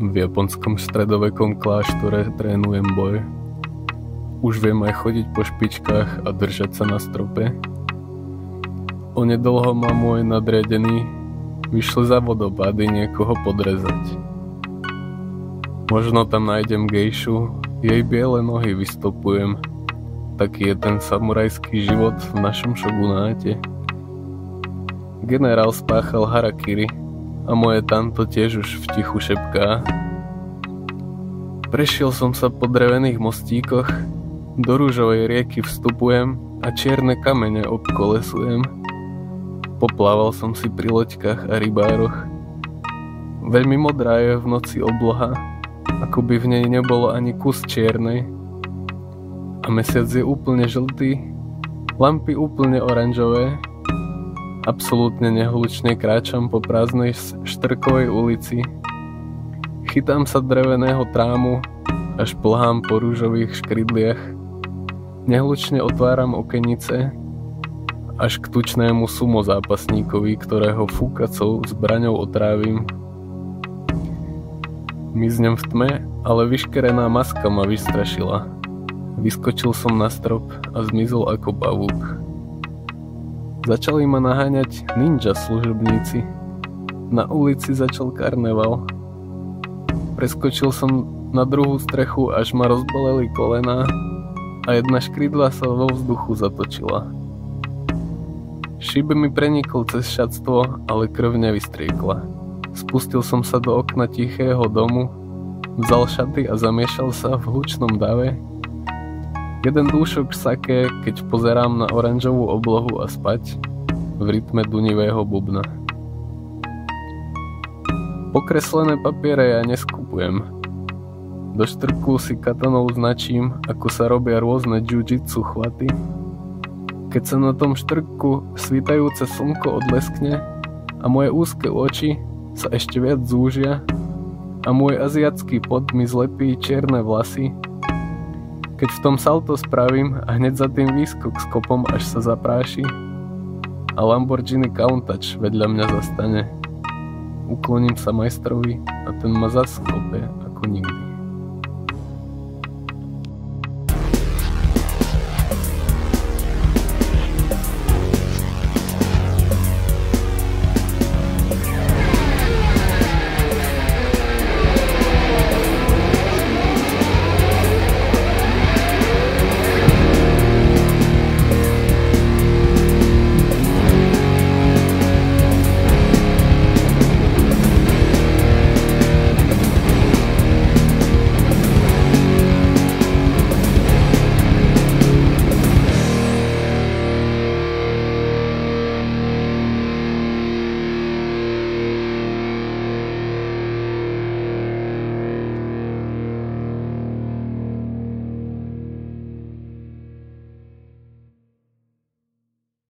V japonskom stredovekom kláštore trénujem boj. Už viem aj chodiť po špičkách a držať sa na strope. Onedlho ma môj nadriadený vyšli za vodopády niekoho podrezať. Možno tam nájdem gejšu, jej biele nohy vystopujem. Taký je ten samurajský život v našom šogunáte. Generál spáchal harakiri a moje tanto tiež už v tichu šepká. Prešiel som sa po drevených mostíkoch, do rúžovej rieky vstupujem a čierne kamene obkolesujem. Poplával som si pri loďkách a rybároch. Veľmi modrá je v noci obloha, ako by v nej nebolo ani kus čiernej. A mesiac je úplne žltý, lampy úplne oranžové. Absolútne nehlučne kráčam po prázdnej štrkovej ulici. Chytám sa dreveného trámu, až plhám po rúžových škrydliach. Nehlučne otváram okenice, až k tučnému sumo zápasníkovi, ktorého fúkacou zbraňou otrávim Miznem v tme, ale vyškerená maska ma vystrašila. Vyskočil som na strop a zmizol ako pavúk. Začali ma naháňať ninja služobníci. Na ulici začal karneval. Preskočil som na druhú strechu, až ma rozboleli kolená a jedna škrydla sa vo vzduchu zatočila. Šíbe mi prenikol cez šatstvo, ale krv nevystriekla. Spustil som sa do okna tichého domu, vzal šaty a zamiešal sa v hlučnom dave. Jeden dúšok sake, keď pozerám na oranžovú oblohu a spať v rytme dunivého bubna. Pokreslené papiere ja neskupujem. Do štrku si katanov značím, ako sa robia rôzne jiu-jitsu chvaty. Keď sa na tom štrku svítajúce slnko odleskne a moje úzke oči sa ešte viac zúžia a môj aziatský pod mi zlepí čierne vlasy. Keď v tom salto spravím a hneď za tým výskok s kopom až sa zapráši a Lamborghini Countach vedľa mňa zastane. Ukloním sa majstrovi a ten ma zaskope ako nikdy.